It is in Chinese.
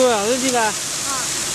对啊，这地方。